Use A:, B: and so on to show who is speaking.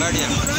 A: बैठ जा